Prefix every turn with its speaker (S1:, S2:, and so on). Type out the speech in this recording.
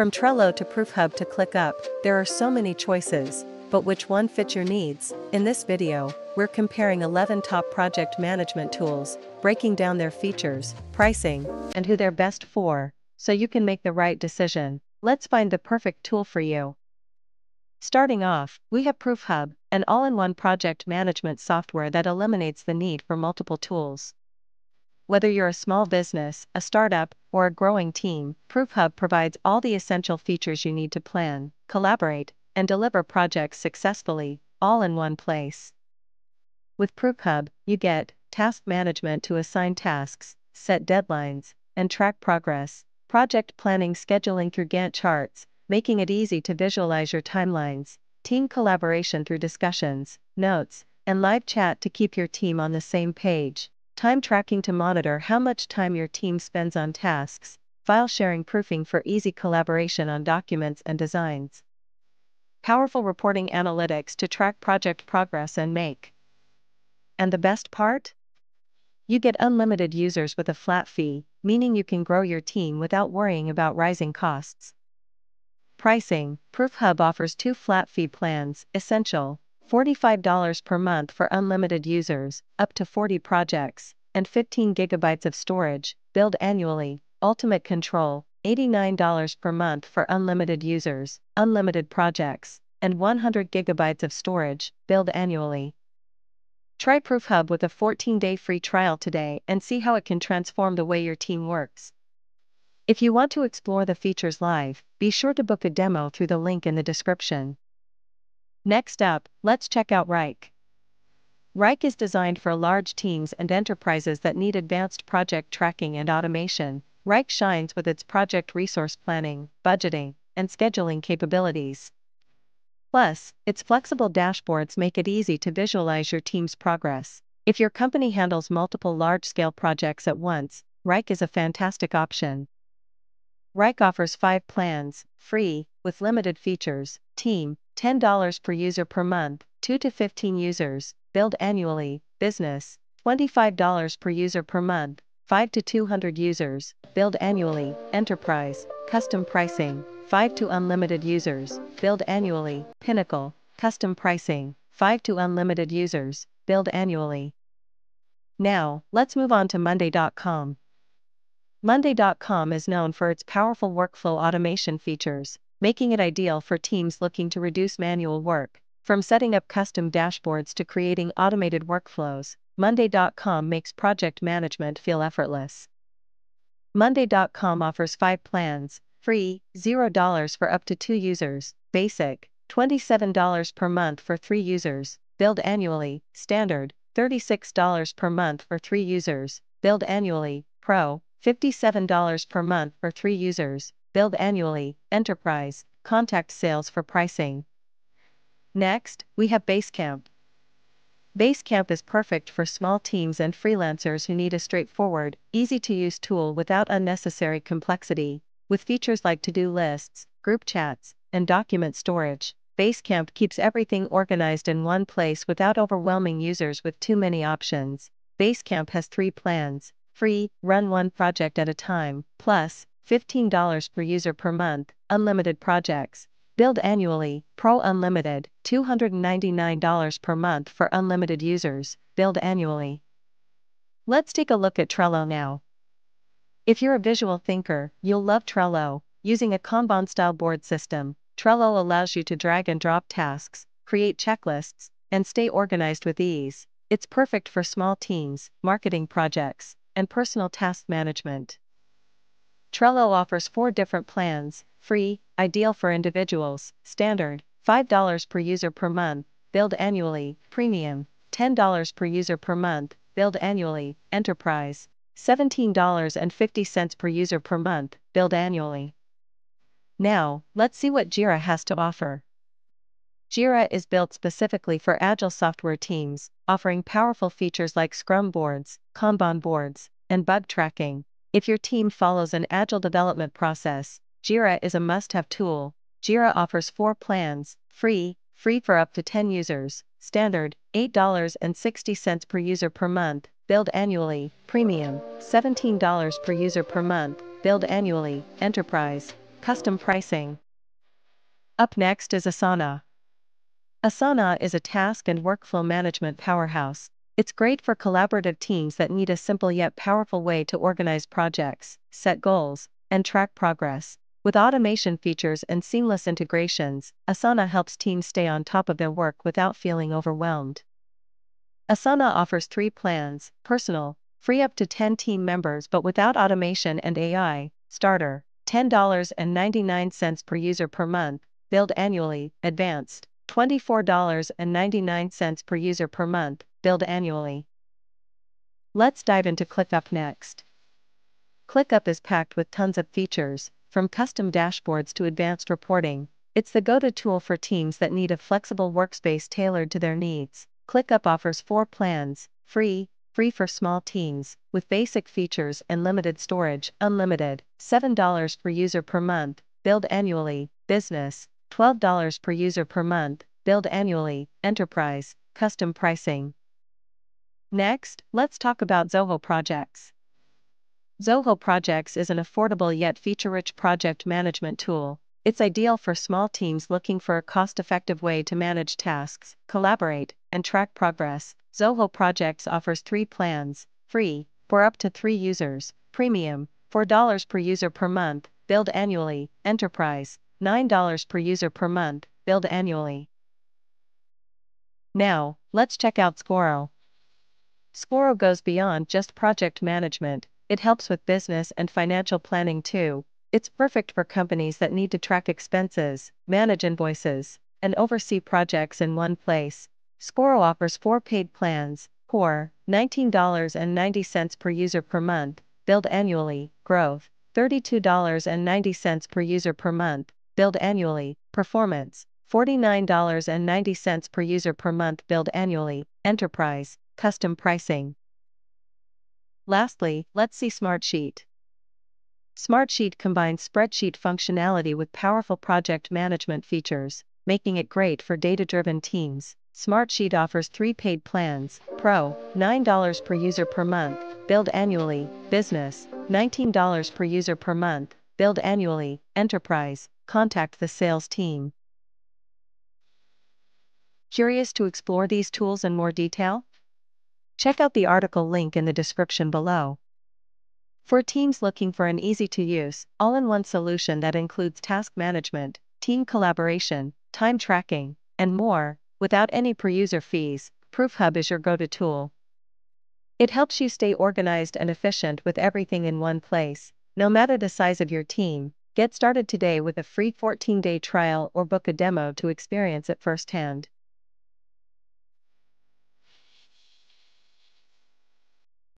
S1: From Trello to ProofHub to ClickUp, there are so many choices, but which one fits your needs? In this video, we're comparing 11 top project management tools, breaking down their features, pricing, and who they're best for, so you can make the right decision. Let's find the perfect tool for you. Starting off, we have ProofHub, an all-in-one project management software that eliminates the need for multiple tools. Whether you're a small business, a startup, or a growing team, ProofHub provides all the essential features you need to plan, collaborate, and deliver projects successfully, all in one place. With ProofHub, you get task management to assign tasks, set deadlines, and track progress, project planning scheduling through Gantt charts, making it easy to visualize your timelines, team collaboration through discussions, notes, and live chat to keep your team on the same page, time tracking to monitor how much time your team spends on tasks, file sharing proofing for easy collaboration on documents and designs. Powerful reporting analytics to track project progress and make. And the best part? You get unlimited users with a flat fee, meaning you can grow your team without worrying about rising costs. Pricing ProofHub offers two flat fee plans Essential, $45 per month for unlimited users, up to 40 projects, and 15 gigabytes of storage, billed annually. Ultimate Control, $89 per month for unlimited users, unlimited projects, and 100 gigabytes of storage, billed annually. Try ProofHub with a 14 day free trial today and see how it can transform the way your team works. If you want to explore the features live, be sure to book a demo through the link in the description. Next up, let's check out Wrike. Wrike is designed for large teams and enterprises that need advanced project tracking and automation. Wrike shines with its project resource planning, budgeting, and scheduling capabilities. Plus, its flexible dashboards make it easy to visualize your team's progress. If your company handles multiple large scale projects at once, Wrike is a fantastic option. Wrike offers five plans, free, with limited features. Team, $10 per user per month, 2 to 15 users, billed annually. Business, $25 per user per month, 5 to 200 users, billed annually. Enterprise, custom pricing, 5 to unlimited users, billed annually. Pinnacle, custom pricing, 5 to unlimited users, billed annually. Now, let's move on to Monday.com. Monday.com is known for its powerful workflow automation features, making it ideal for teams looking to reduce manual work. From setting up custom dashboards to creating automated workflows, Monday.com makes project management feel effortless. Monday.com offers five plans free, $0 for up to two users, basic, $27 per month for three users, billed annually, standard, $36 per month for three users, billed annually, pro, $57 per month for three users, billed annually, enterprise, contact sales for pricing. Next, we have Basecamp. Basecamp is perfect for small teams and freelancers who need a straightforward, easy to use tool without unnecessary complexity. With features like to do lists, group chats, and document storage, Basecamp keeps everything organized in one place without overwhelming users with too many options. Basecamp has three plans free, run one project at a time, plus $15 per user per month, unlimited projects. Billed annually, Pro Unlimited, $299 per month for unlimited users, billed annually. Let's take a look at Trello now. If you're a visual thinker, you'll love Trello. Using a Kanban style board system, Trello allows you to drag and drop tasks, create checklists, and stay organized with ease. It's perfect for small teams, marketing projects, and personal task management. Trello offers four different plans free, ideal for individuals, standard, $5 per user per month, billed annually, premium, $10 per user per month, billed annually, enterprise, $17.50 per user per month, billed annually. Now, let's see what Jira has to offer. Jira is built specifically for agile software teams, offering powerful features like Scrum boards, Kanban boards, and bug tracking. If your team follows an agile development process, Jira is a must-have tool. Jira offers four plans, free, free for up to 10 users, standard, $8.60 per user per month, billed annually, premium, $17 per user per month, billed annually, enterprise, custom pricing. Up next is Asana. Asana is a task and workflow management powerhouse. It's great for collaborative teams that need a simple yet powerful way to organize projects, set goals, and track progress. With automation features and seamless integrations, Asana helps teams stay on top of their work without feeling overwhelmed. Asana offers three plans personal, free up to 10 team members but without automation and AI, starter, $10.99 per user per month, billed annually, advanced, $24.99 per user per month, billed annually. Let's dive into ClickUp next. ClickUp is packed with tons of features, from custom dashboards to advanced reporting. It's the go to tool for teams that need a flexible workspace tailored to their needs. ClickUp offers four plans free, free for small teams, with basic features and limited storage, unlimited, $7 per user per month, billed annually, business, $12 per user per month, billed annually, enterprise, custom pricing. Next, let's talk about Zoho Projects. Zoho Projects is an affordable yet feature-rich project management tool. It's ideal for small teams looking for a cost-effective way to manage tasks, collaborate, and track progress. Zoho Projects offers three plans, free, for up to three users, premium, $4 per user per month, billed annually, enterprise, $9 per user per month, billed annually. Now, let's check out Scoro. Scoro goes beyond just project management, it helps with business and financial planning too. It's perfect for companies that need to track expenses, manage invoices, and oversee projects in one place. Scoro offers four paid plans, Core, $19.90 per user per month, billed annually, Growth, $32.90 per user per month, billed annually, Performance, $49.90 per user per month billed annually, Enterprise, Custom Pricing. Lastly, let's see Smartsheet. Smartsheet combines spreadsheet functionality with powerful project management features, making it great for data-driven teams. Smartsheet offers three paid plans Pro, $9 per user per month, billed annually, Business, $19 per user per month, billed annually, Enterprise, contact the sales team. Curious to explore these tools in more detail? Check out the article link in the description below. For teams looking for an easy to use, all in one solution that includes task management, team collaboration, time tracking, and more, without any per user fees, ProofHub is your go to tool. It helps you stay organized and efficient with everything in one place, no matter the size of your team. Get started today with a free 14 day trial or book a demo to experience it firsthand.